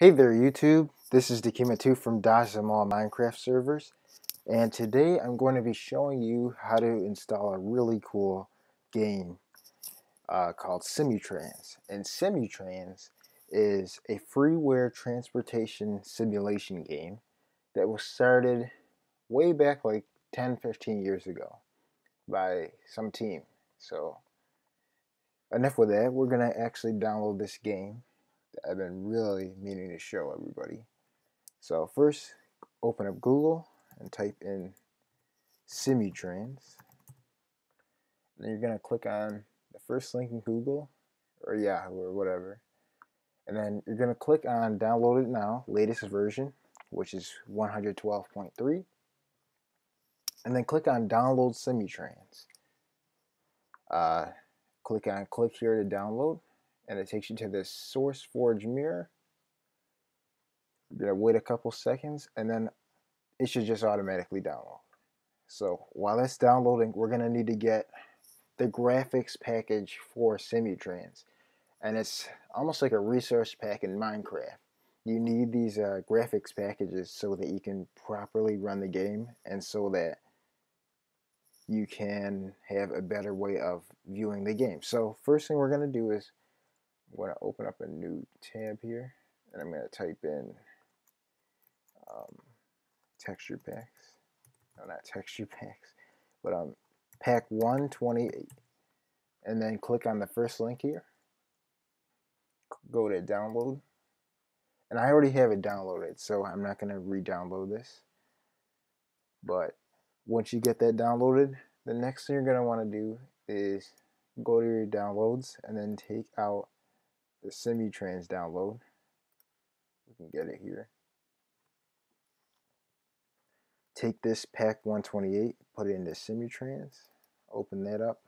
Hey there YouTube, this is dekema2 from Dodge Them All Minecraft servers and today I'm going to be showing you how to install a really cool game uh, called Simutrans. And Simutrans is a freeware transportation simulation game that was started way back like 10-15 years ago by some team. So enough with that we're gonna actually download this game that I've been really meaning to show everybody. So first, open up Google and type in Simutrans. Then you're to click on the first link in Google or Yahoo or whatever. And then you're to click on download it now, latest version, which is 112.3. And then click on download Simutrans. Uh, click on click here to download and it takes you to this SourceForge mirror. You're gonna wait a couple seconds and then it should just automatically download. So while that's downloading, we're gonna need to get the graphics package for Simutrans. And it's almost like a resource pack in Minecraft. You need these uh, graphics packages so that you can properly run the game and so that you can have a better way of viewing the game. So first thing we're going to do is I'm going to open up a new tab here and I'm going to type in um, texture packs. No, not texture packs, but um, Pak 128. And then click on the first link here. Go to download. And I already have it downloaded, so I'm not going to re-download this. But once you get that downloaded, the next thing you're going to want to do is go to your downloads and then take out the Simutrans download. We can get it here. Take this Pak 128, put it into Simutrans, open that up,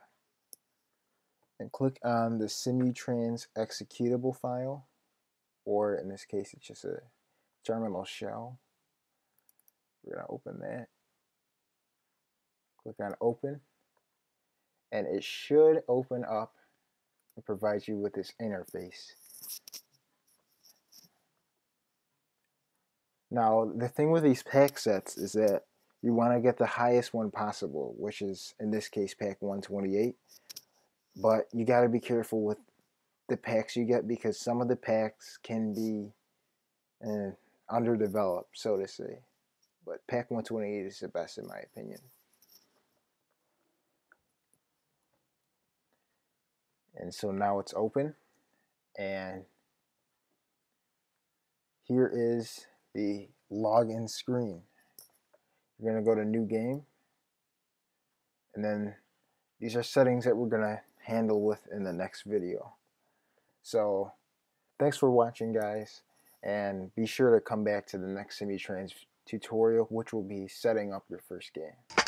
and click on the Simutrans executable file, or in this case it's just a terminal shell. We're going to open that. Click on open, and it should open up and provides you with this interface. Now, the thing with these pack sets is that you want to get the highest one possible, which is, in this case, Pak 128. But you got to be careful with the packs you get because some of the packs can be uh, underdeveloped, so to say. But Pak 128 is the best in my opinion. And so now it's open and here is the login screen. You're to go to new game and then these are settings that we're to handle with in the next video. So thanks for watching guys and be sure to come back to the next Simutrans tutorial which will be setting up your first game